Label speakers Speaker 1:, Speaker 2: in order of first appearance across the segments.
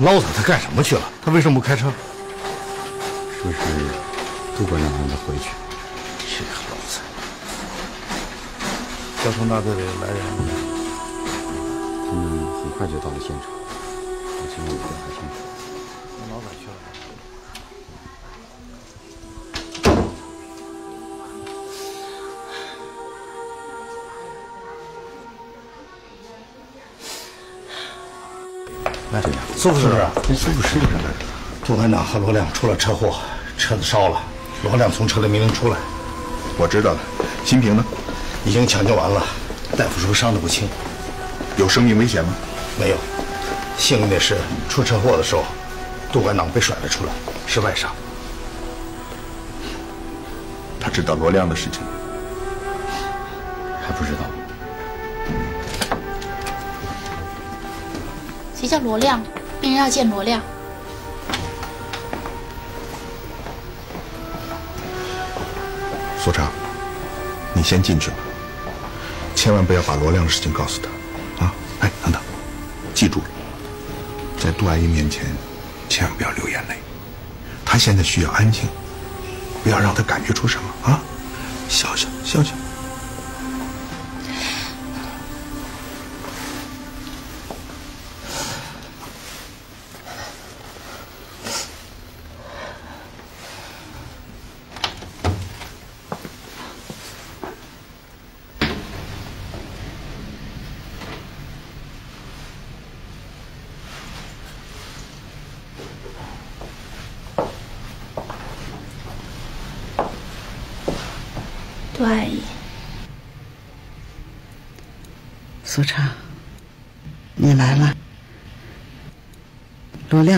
Speaker 1: 捞他，他干什么去了？他为什么不开车？
Speaker 2: 说是杜馆长让他回去。
Speaker 1: 这个老三！交通大队的来人了，
Speaker 2: 他们很快就到了现场，我现在有点不清楚。
Speaker 1: 那老板去了？来，苏副师长，
Speaker 2: 苏副市长。
Speaker 1: 杜班长和罗亮出了车祸，车子烧了，罗亮从车里没能出来。
Speaker 3: 我知道了，新平呢？
Speaker 1: 已经抢救完了，大夫说伤得不轻，
Speaker 3: 有生命危险吗？
Speaker 1: 没有。幸运的是，出车祸的时候，杜班长被甩了出来，是外伤。
Speaker 3: 他知道罗亮的事情吗？
Speaker 2: 还不知道。
Speaker 4: 叫罗亮？病人要见罗亮。
Speaker 3: 苏畅，你先进去吧，千万不要把罗亮的事情告诉他，啊！哎，等等，记住了，在杜阿姨面前，千万不要流眼泪，她现在需要安静，不要让她感觉出什么啊！笑笑笑笑。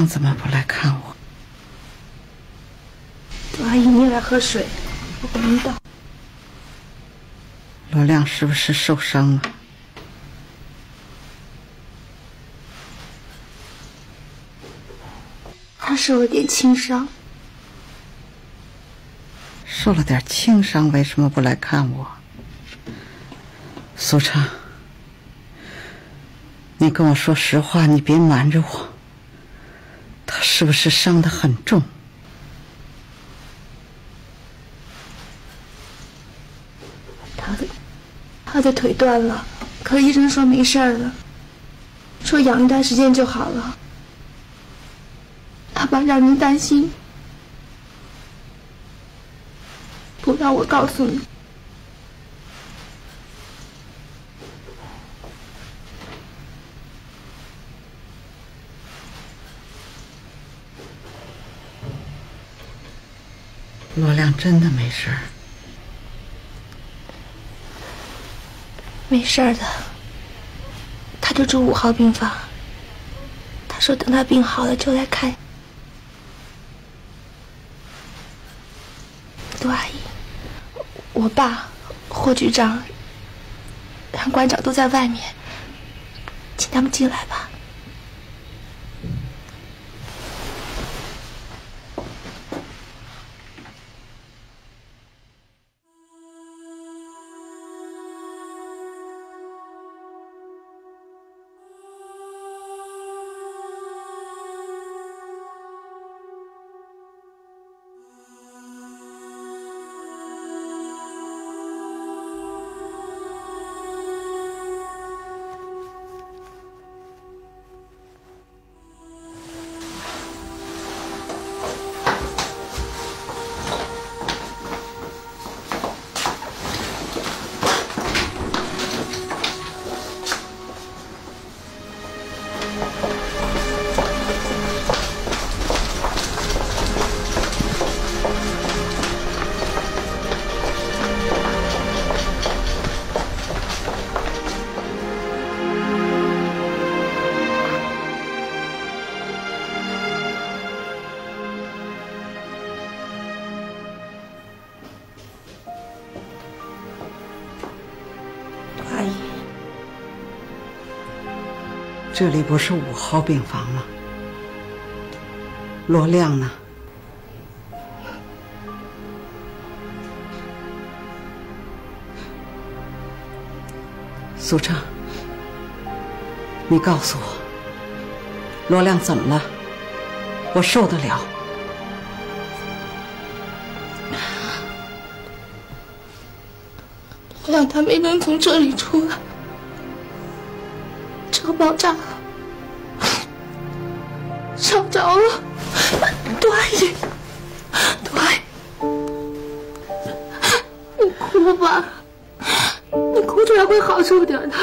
Speaker 5: 怎么不来看我？
Speaker 6: 杜阿姨，你来喝水，我给您倒。
Speaker 5: 罗亮是不是受伤了？
Speaker 6: 他受了点轻伤。
Speaker 5: 受了点轻伤，为什么不来看我？苏畅，你跟我说实话，你别瞒着我。是不是伤得很重？
Speaker 6: 他的他的腿断了，可医生说没事了，说养一段时间就好了。他怕让您担心。不让我告诉你，
Speaker 5: 罗亮真的没事儿，
Speaker 6: 没事儿的，他就住五号病房。他说等他病好了就来看。杜阿姨。我爸、霍局长、杨馆长都在外面，请他们进来吧。
Speaker 5: 这里不是五号病房吗？罗亮呢？苏畅，你告诉我，罗亮怎么了？我受得了。
Speaker 6: 罗亮他没能从这里出来，车爆炸了，烧着了。杜阿姨，杜阿姨，你哭吧，你哭出来会好受点的。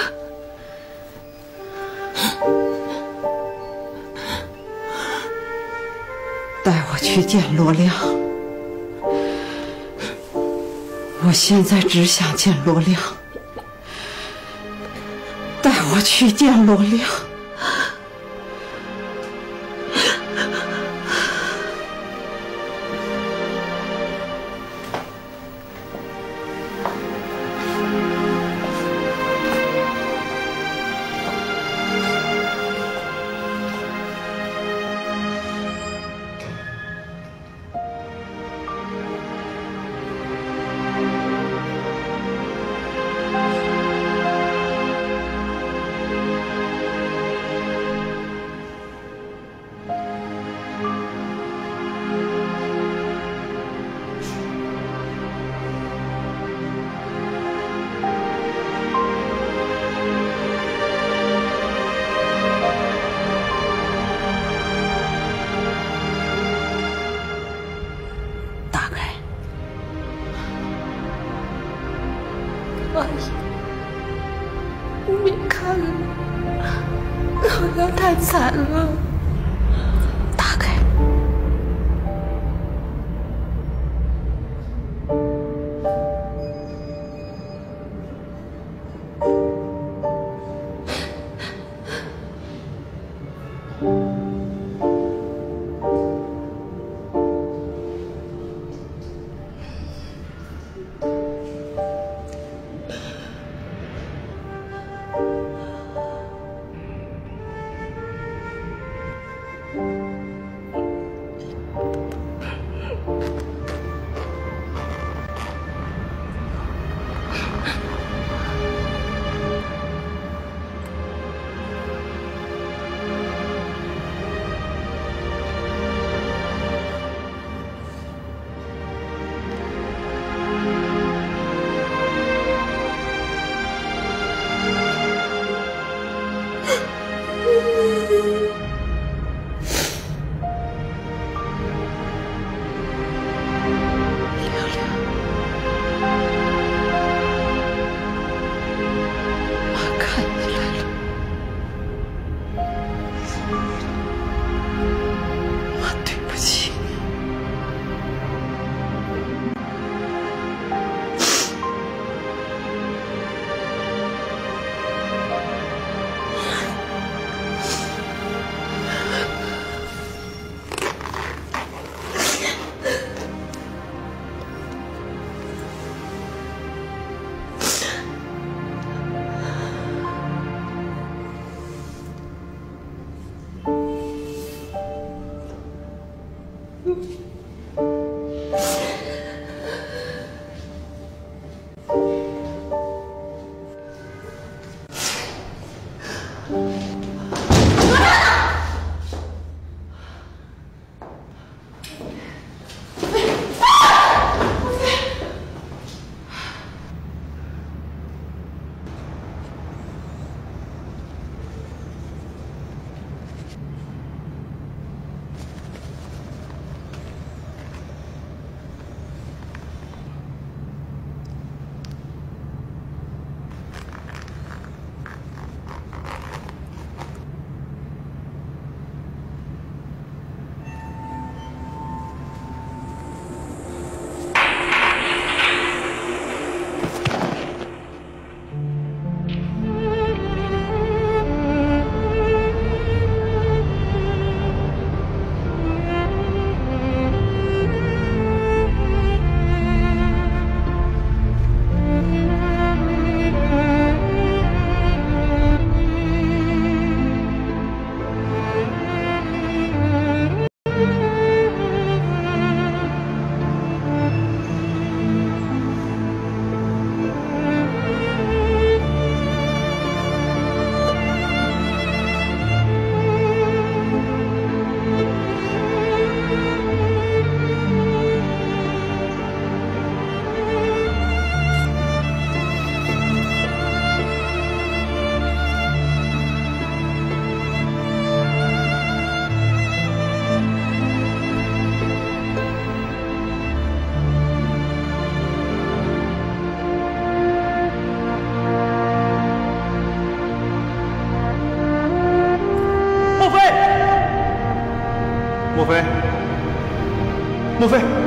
Speaker 5: 带我去见罗亮，我现在只想见罗亮。带我去见罗亮。
Speaker 3: 莫非？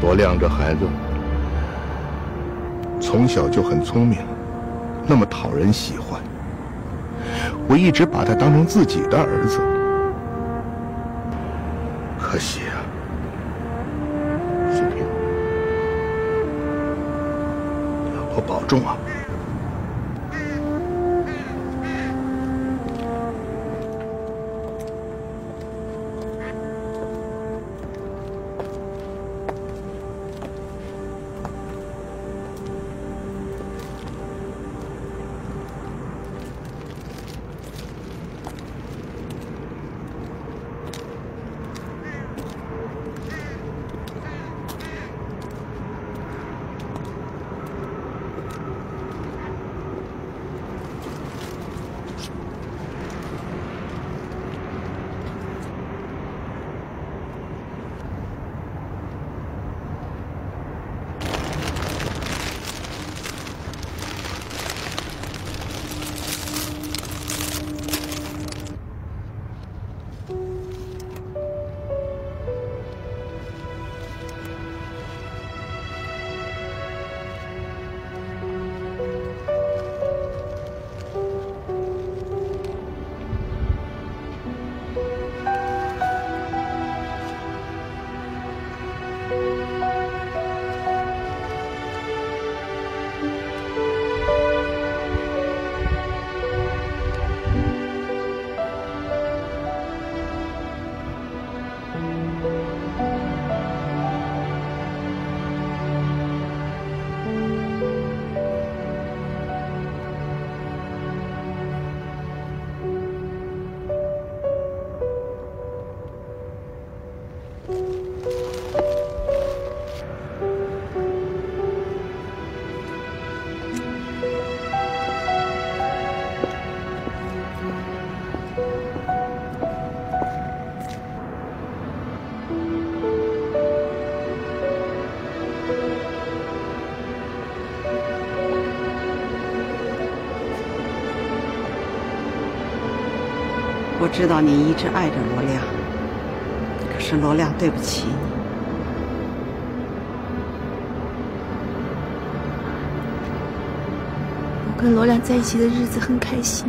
Speaker 3: 多亮这孩子从小就很聪明，那么讨人喜欢。我一直把他当成自己的儿子，可惜啊，苏萍，老婆保重啊。
Speaker 5: 知道你一直爱着罗亮，可是罗亮对不起你。
Speaker 2: 我跟罗亮在一起的日子很开心。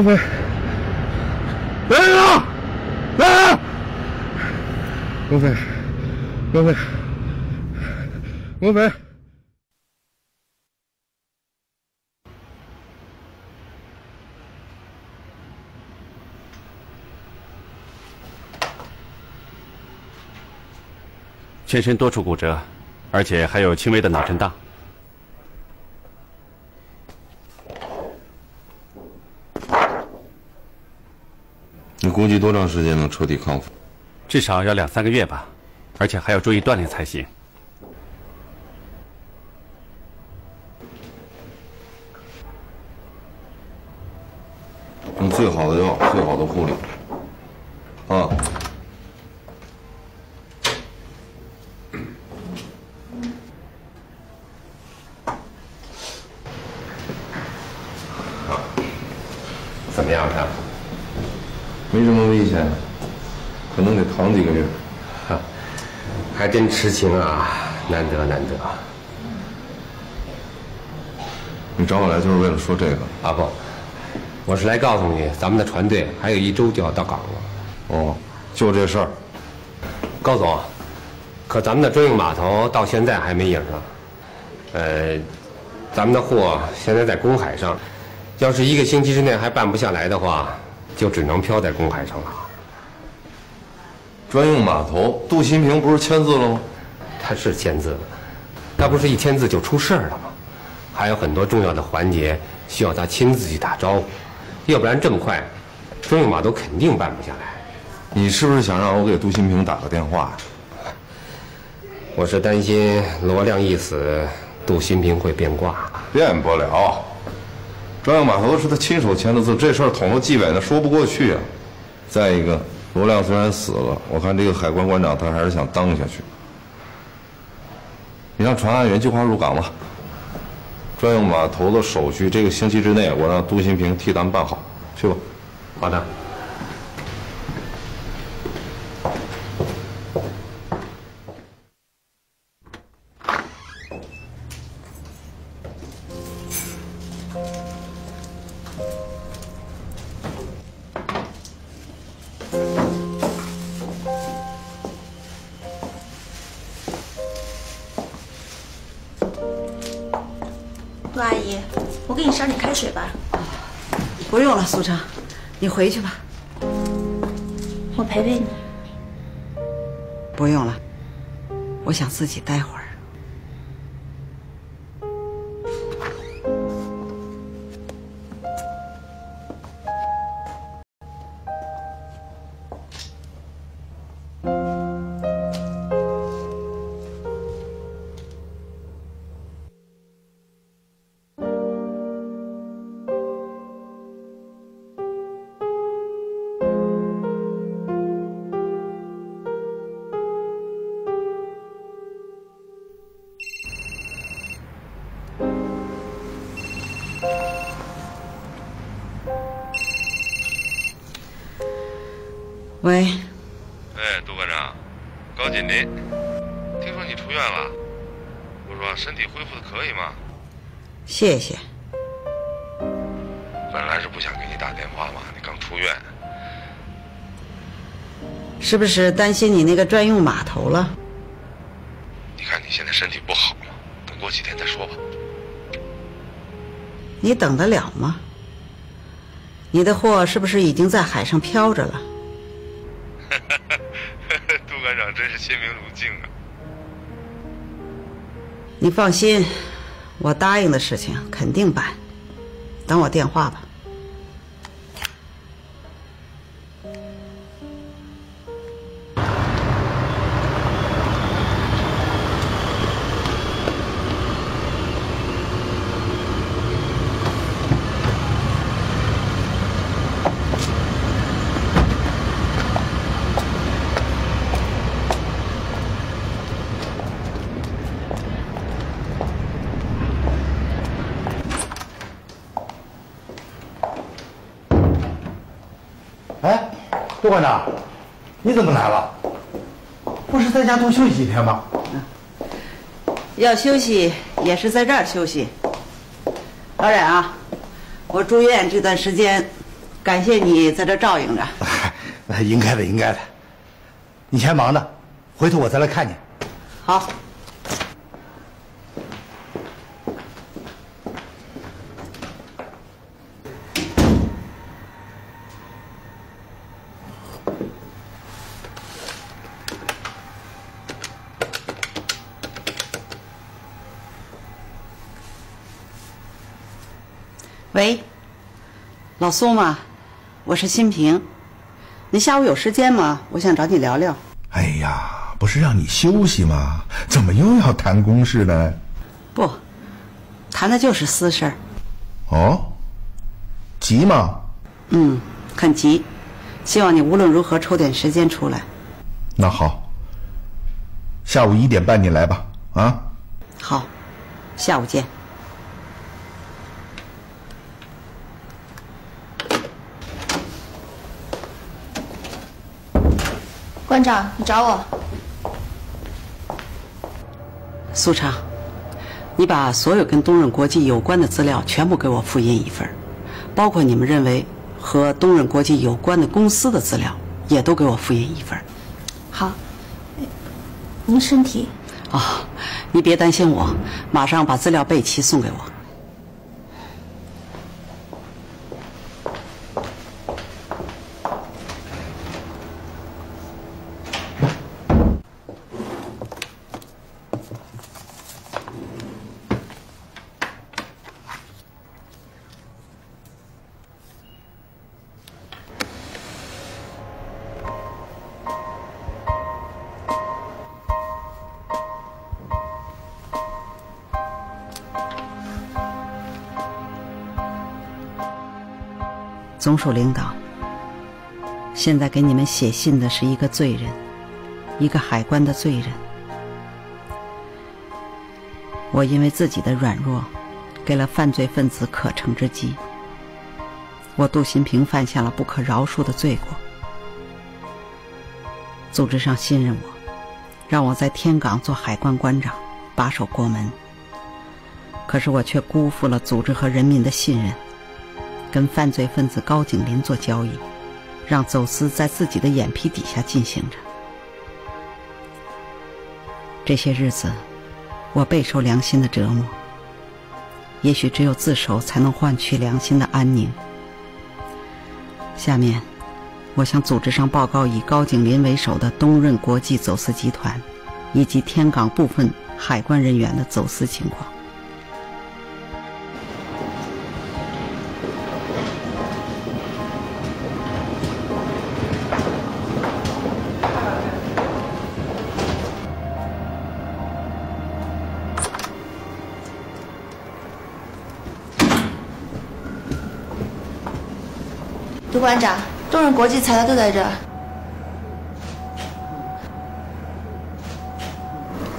Speaker 7: 罗
Speaker 8: 飞，来人啊！来人！罗飞，罗飞，罗飞。
Speaker 9: 全身多处骨折，而且还有轻微的脑震荡。
Speaker 8: 估计多长时间能彻底康复？
Speaker 9: 至少要两三个月吧，而且还要注意锻炼才行。
Speaker 8: 用最好的药，最好的护理。啊。
Speaker 10: 怎么样，大夫？
Speaker 8: 没什么危险，可能得躺几个月。
Speaker 10: 哈，还真痴情啊，难得难得。
Speaker 8: 你找我来就是为了说这个？
Speaker 10: 啊不，我是来告诉你，咱们的船队还有一周就要到港了。
Speaker 8: 哦，就这事儿。
Speaker 10: 高总，可咱们的专用码头到现在还没影呢。呃，咱们的货现在在公海上，要是一个星期之内还办不下来的话，就只能漂在公海上了。
Speaker 8: 专用码头，杜新平不是签字了吗？
Speaker 10: 他是签字了，他不是一签字就出事儿了吗？还有很多重要的环节需要他亲自去打招呼，要不然这么快，专用码头肯定办不下来。
Speaker 8: 你是不是想让我给杜新平打个电话？
Speaker 10: 我是担心罗亮一死，杜新平会变卦。
Speaker 8: 变不了，专用码头是他亲手签的字，这事儿捅到纪委那说不过去啊。再一个，吴亮虽然死了，我看这个海关关长他还是想当下去。你让船按原计划入港吧。专用码头的手续，这个星期之内我让杜新平替咱们办好，去吧。
Speaker 10: 好的。
Speaker 5: 回去吧。
Speaker 6: 我陪陪你。
Speaker 5: 不用了，我想自己待会儿。喂，
Speaker 8: 哎，杜科长，高锦林，听说你出院了，我说身体恢复的可以吗？
Speaker 5: 谢谢。
Speaker 8: 本来是不想给你打电话嘛，你刚出院。
Speaker 5: 是不是担心你那个专用码头了？
Speaker 8: 你看你现在身体不好嘛，等过几天再说吧。
Speaker 5: 你等得了吗？你的货是不是已经在海上漂着了？你放心，我答应的事情肯定办。等我电话吧。
Speaker 1: 杜馆长，你怎么来了？不是在家多休息几天吗？
Speaker 5: 要休息也是在这儿休息。老冉啊，我住院这段时间，感谢你在这照应着。
Speaker 1: 哎，应该的，应该的。你先忙着，回头我再来看你。
Speaker 5: 好。喂，老苏吗？我是新平，你下午有时间吗？我想找你聊聊。
Speaker 3: 哎呀，不是让你休息吗？怎么又要谈公事呢？
Speaker 5: 不，谈的就是私事儿。
Speaker 3: 哦，急吗？
Speaker 5: 嗯，很急，希望你无论如何抽点时间出来。
Speaker 3: 那好，下午一点半你来吧。啊，
Speaker 5: 好，下午见。
Speaker 4: 馆长，你找我？
Speaker 5: 苏畅，你把所有跟东润国际有关的资料全部给我复印一份，包括你们认为和东润国际有关的公司的资料，也都给我复印一份。
Speaker 4: 好。您身体？
Speaker 5: 哦，你别担心我，马上把资料备齐送给我。总署领导，现在给你们写信的是一个罪人，一个海关的罪人。我因为自己的软弱，给了犯罪分子可乘之机。我杜新平犯下了不可饶恕的罪过。组织上信任我，让我在天港做海关关长，把守国门。可是我却辜负了组织和人民的信任。跟犯罪分子高景林做交易，让走私在自己的眼皮底下进行着。这些日子，我备受良心的折磨。也许只有自首才能换取良心的安宁。下面，我向组织上报告以高景林为首的东润国际走私集团，以及天港部分海关人员的走私情况。
Speaker 4: 杜馆长，东润国际材料都在这儿。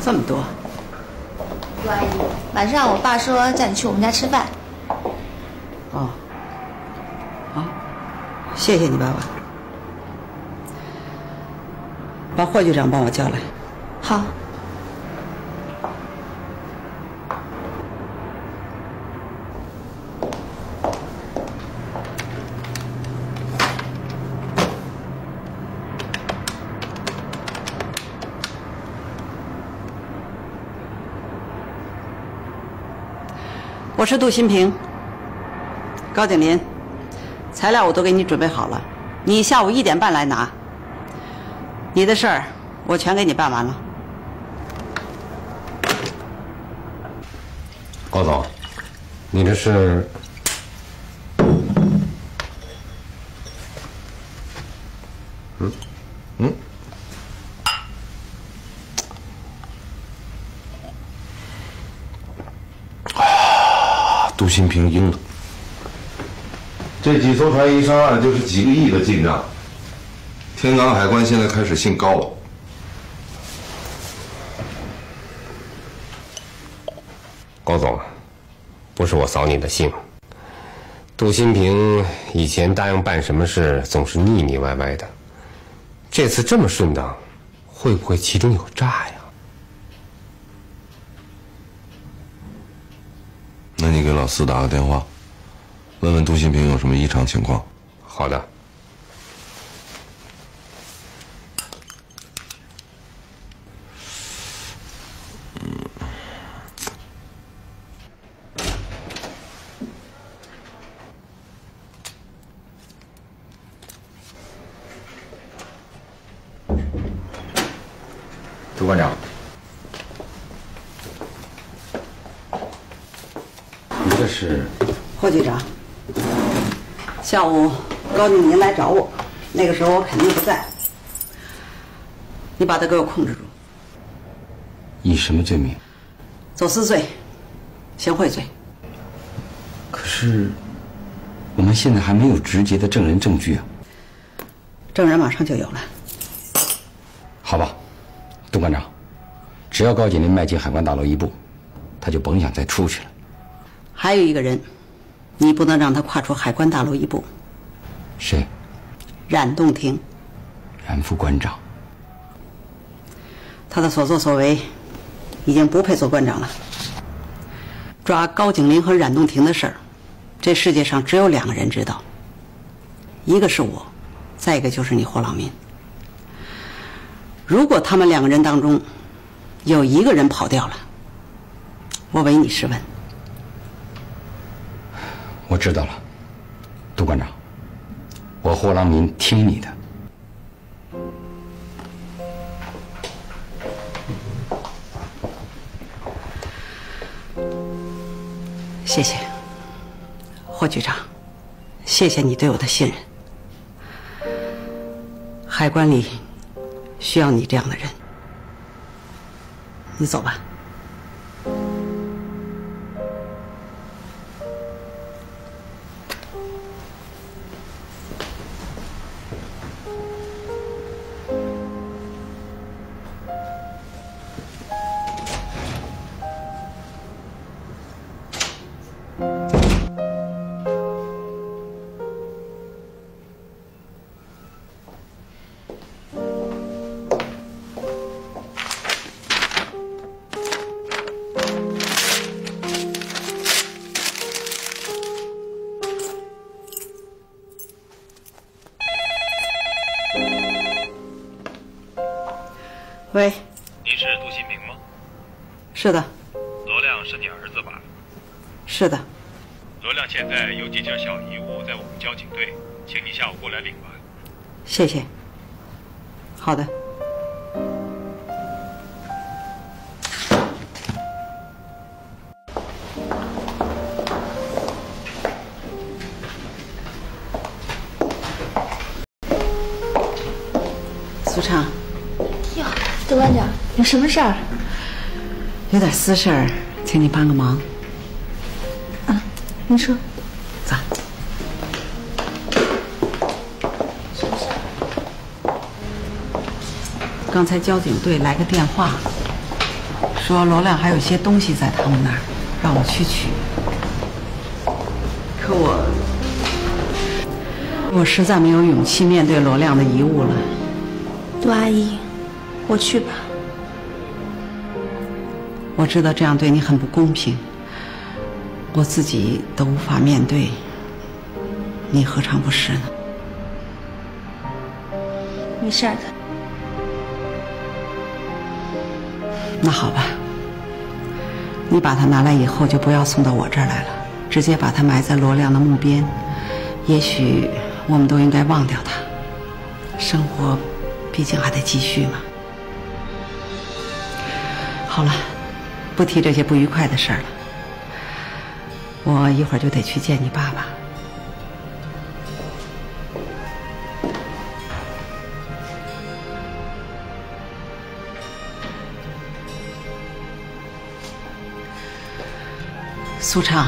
Speaker 5: 这么多。
Speaker 4: 杜阿姨，晚上我爸说叫你去我们家吃饭。
Speaker 5: 哦。好，谢谢你爸爸。把霍局长帮我叫来。
Speaker 4: 好。
Speaker 5: 我是杜新平，高景林，材料我都给你准备好了，你下午一点半来拿。你的事儿我全给你办完了。
Speaker 10: 高总，你这是？
Speaker 2: 杜新平赢了，这几艘船一上岸就是几个亿的进账。天港海关现在开始姓高了。
Speaker 10: 高总，不是我扫你的兴。杜新平以前答应办什么事总是腻腻歪歪的，这次这么顺当，会不会其中有诈呀？
Speaker 2: 那你给老四打个电话，问问杜新平有什么异常情况。
Speaker 10: 好。的。
Speaker 11: 杜馆长，你这是？
Speaker 5: 霍局长，下午高静林来找我，那个时候我肯定不在。你把他给我控制住。
Speaker 11: 以什么罪名？
Speaker 5: 走私罪、行贿罪。
Speaker 11: 可是，我们现在还没有直接的证人证据啊。
Speaker 5: 证人马上就有了。
Speaker 11: 好吧，杜馆长，只要高锦林迈进海关大楼一步，他就甭想再出去了。
Speaker 5: 还有一个人，你不能让他跨出海关大楼一步。
Speaker 11: 谁？
Speaker 5: 冉洞庭。
Speaker 11: 冉副馆长。
Speaker 5: 他的所作所为，已经不配做馆长了。抓高景林和冉洞庭的事儿，这世界上只有两个人知道，一个是我，再一个就是你霍朗民。如果他们两个人当中有一个人跑掉了，我唯你是问。
Speaker 11: 我知道了，杜馆长，我霍郎民听你的。
Speaker 5: 谢谢，霍局长，谢谢你对我的信任。海关里需要你这样的人，你走吧。喂，
Speaker 12: 您是杜新平吗？
Speaker 5: 是的。
Speaker 12: 罗亮是你儿子吧？
Speaker 5: 是的。
Speaker 12: 罗亮现在有几件小遗物在我们交警队，请你下午过来领吧。
Speaker 5: 谢谢。好的。
Speaker 6: 事儿？
Speaker 5: 有点私事儿，请你帮个忙。
Speaker 6: 啊，您说。
Speaker 5: 走。
Speaker 6: 什么事儿？
Speaker 5: 刚才交警队来个电话，说罗亮还有些东西在他们那儿，让我去取。可我，我实在没有勇气面对罗亮的遗物了。
Speaker 6: 杜阿姨，我去吧。
Speaker 5: 我知道这样对你很不公平，我自己都无法面对，你何尝不是呢？
Speaker 6: 没事的。
Speaker 5: 那好吧，你把它拿来以后就不要送到我这儿来了，直接把它埋在罗亮的墓边。也许我们都应该忘掉它，生活毕竟还得继续嘛。好了。不提这些不愉快的事儿了。我一会儿就得去见你爸爸。苏畅，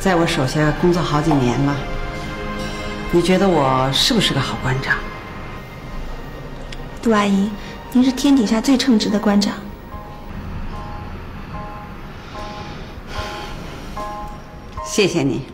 Speaker 5: 在我手下工作好几年了，你觉得我是不是个好馆长？
Speaker 6: 杜阿姨。您是天底下最称职的官长，
Speaker 5: 谢谢你。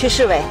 Speaker 5: 去市委。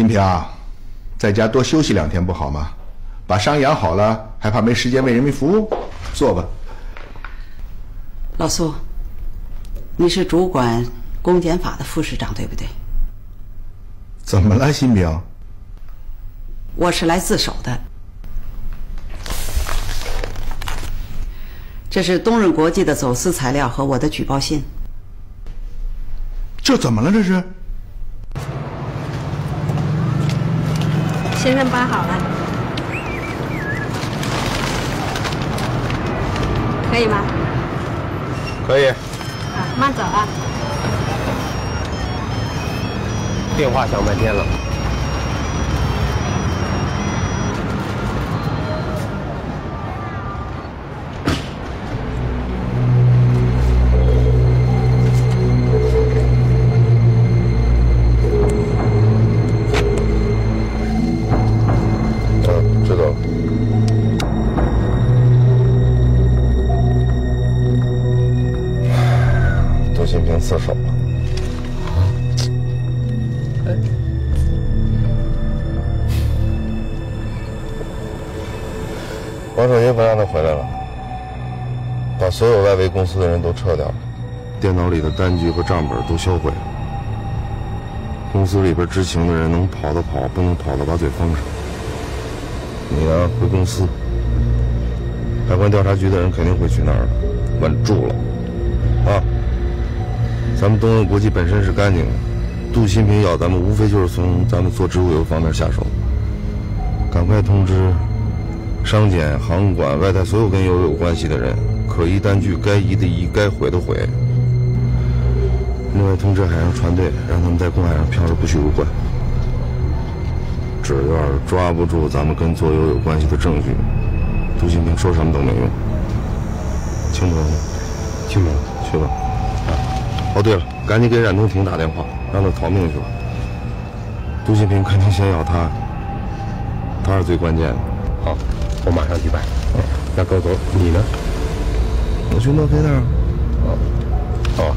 Speaker 3: 新平啊，在家多休息两天不好吗？把伤养好了，还怕没时间为人民服务？坐吧。
Speaker 5: 老苏，你是主管公检法的副市长，对不对？
Speaker 3: 怎么了，新平？
Speaker 5: 我是来自首的。这是东润国际的走私材料和我的举报信。
Speaker 3: 这怎么了？这是？
Speaker 6: 先生包好了，可以吗？
Speaker 10: 可以。
Speaker 6: 啊，慢走啊！
Speaker 10: 电话响半天了。
Speaker 2: 公司的人都撤掉了，电脑里的单据和账本都销毁了。公司里边知情的人能跑的跑，不能跑的把嘴封上。你呢，回公司。海关调查局的人肯定会去那儿的，稳住了，啊！咱们东润国际本身是干净的，杜新平要咱们无非就是从咱们做植物油方面下手。赶快通知商检、航管、外台所有跟油有关系的人，可疑单据该移的移，该毁的毁。另外通知海上船队，让他们在公海上漂着不许入关。只要抓不住咱们跟做油有关系的证据，杜新平说什么都没用。清楚了吗？
Speaker 10: 清楚了。
Speaker 2: 去吧。啊，哦对了，赶紧给冉东亭打电话，让他逃命去吧。杜新平肯定先要他，他是最关键的。
Speaker 10: 好，我马上去办。那高总，你呢？
Speaker 2: 我去莫非那儿。
Speaker 10: 好，好，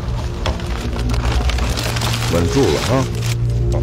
Speaker 2: 稳住了啊！
Speaker 1: 好，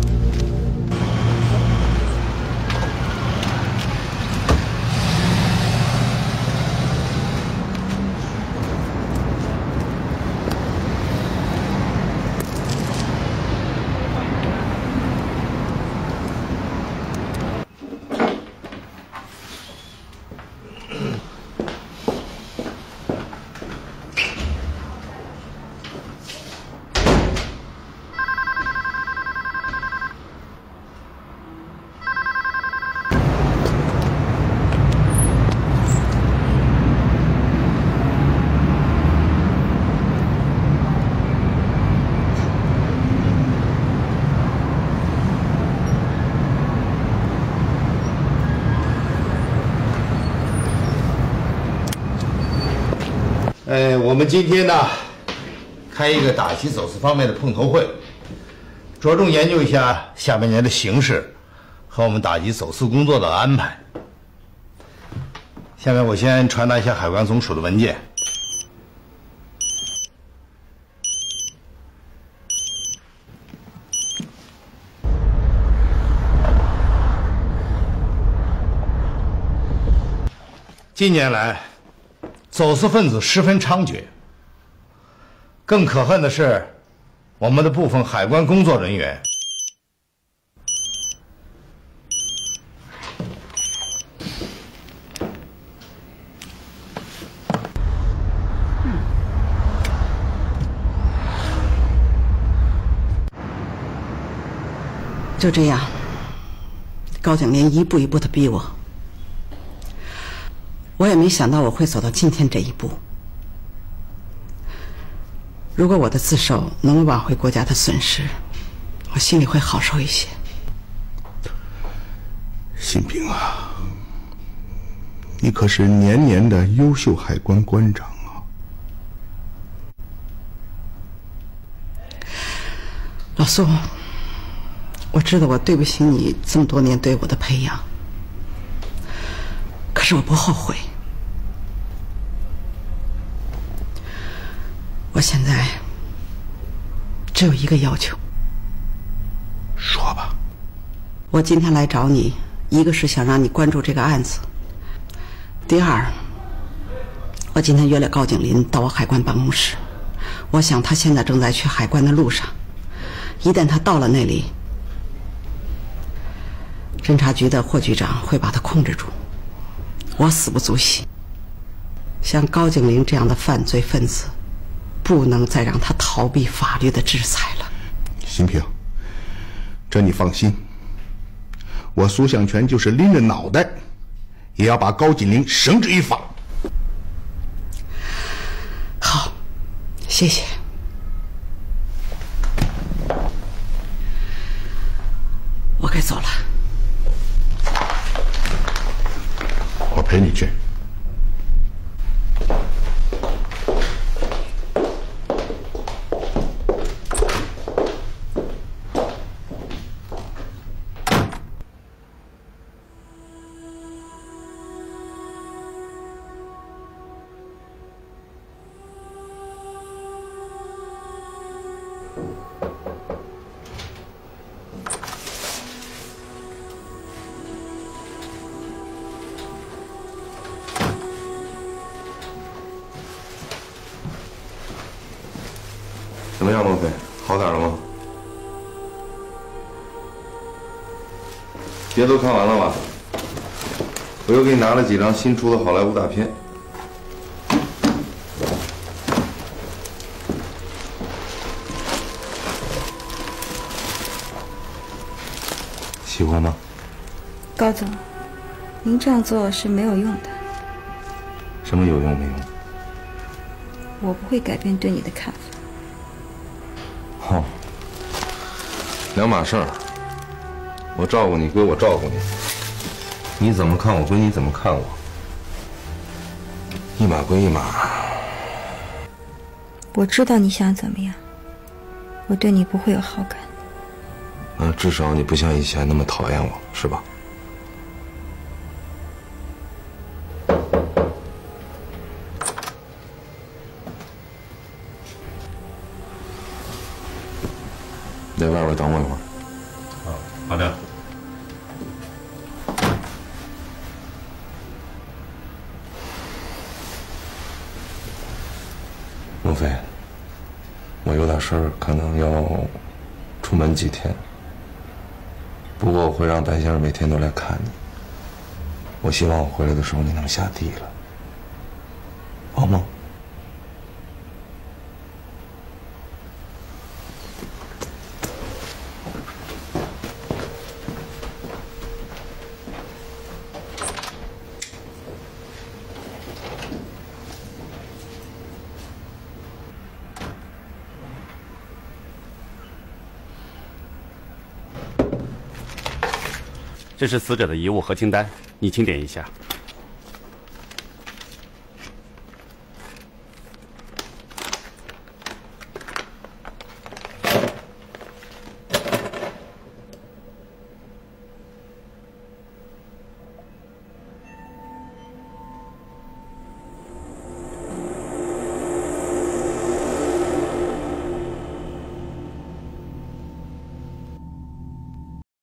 Speaker 1: 我们今天呢，开一个打击走私方面的碰头会，着重研究一下下半年的形势和我们打击走私工作的安排。下面我先传达一下海关总署的文件。近年来，走私分子十分猖獗。更可恨的是，我们的部分海关工作人员
Speaker 5: 就这样，高景莲一步一步的逼我。我也没想到我会走到今天这一步。如果我的自首能挽回国家的损失，我心里会好受一些。
Speaker 3: 新兵啊，你可是年年的优秀海关关长啊！
Speaker 5: 老宋，我知道我对不起你这么多年对我的培养，可是我不后悔。我现在只有一个要求，
Speaker 3: 说吧。
Speaker 5: 我今天来找你，一个是想让你关注这个案子，第二，我今天约了高景林到我海关办公室，我想他现在正在去海关的路上，一旦他到了那里，侦查局的霍局长会把他控制住，我死不足惜。像高景林这样的犯罪分子。不能再让他逃避法律的制裁了，
Speaker 3: 新平，这你放心，我苏向全就是拎着脑袋，也要把高锦玲绳之以法。
Speaker 5: 好，谢谢，我该走了，
Speaker 3: 我陪你去。
Speaker 2: 样，孟非？好点了吗？别都看完了吧？我又给你拿了几张新出的好莱坞大片，喜欢吗？
Speaker 6: 高总，您这样做是没有用的。
Speaker 2: 什么有用没用？
Speaker 6: 我不会改变对你的看法。
Speaker 2: 两码事儿。我照顾你归我照顾你，你怎么看我归你怎么看我，一码归一码。
Speaker 6: 我知道你想怎么样，我对你不会有好感。
Speaker 2: 嗯至少你不像以前那么讨厌我，是吧？在外边等我一会儿。
Speaker 9: 啊，好的。
Speaker 2: 孟非，我有点事儿，可能要出门几天。不过我会让白先生每天都来看你。我希望我回来的时候你能下地了，好吗？
Speaker 9: 这是死者的遗物和清单，你清点一下。